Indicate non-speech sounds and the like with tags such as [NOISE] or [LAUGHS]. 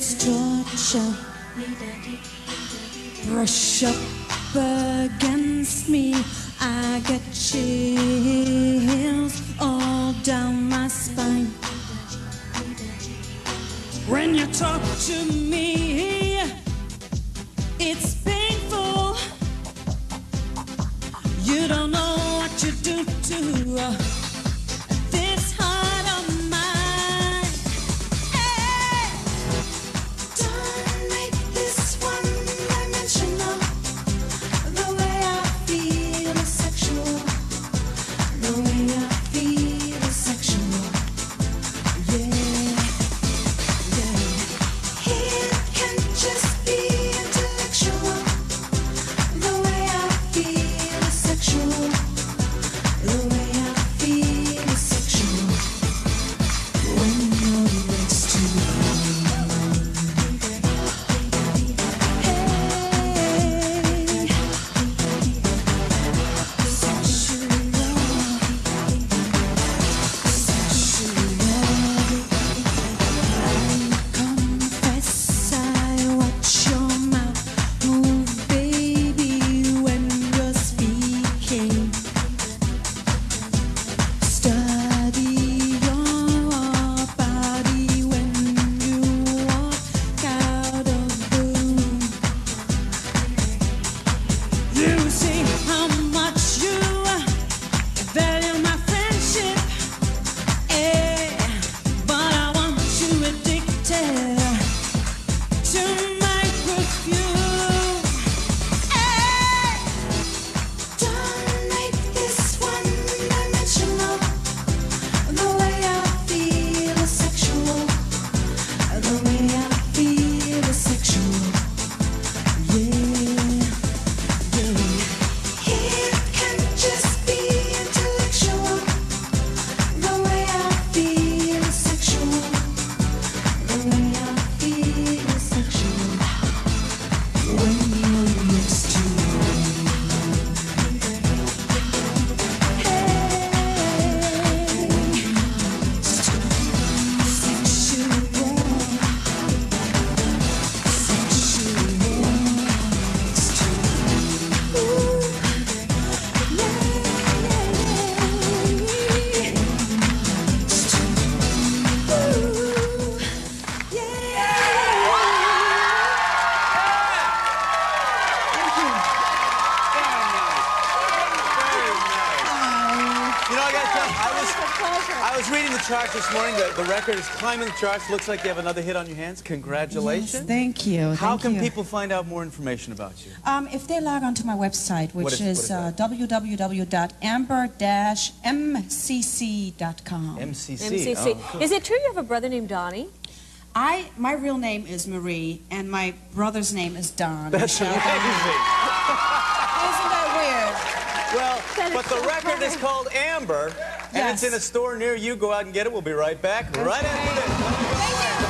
it's torture? Brush up against me, I get chills all down my spine. When you talk to me, it's. I got you, I was, I was reading the charts this morning. The, the record is climbing the charts. Looks like you have another hit on your hands. Congratulations. Yes, thank you. How thank can you. people find out more information about you? Um, if they log onto my website, which What is- is, what is uh, www.amber-mcc.com. MCC. MCC. Oh, cool. Is it true you have a brother named Donnie? I my real name is Marie, and my brother's name is Don. That's amazing. [LAUGHS] Well, [LAUGHS] but the so record is called Amber, and Yes. it's in a store near you. Go out and get it. We'll be right back right after this.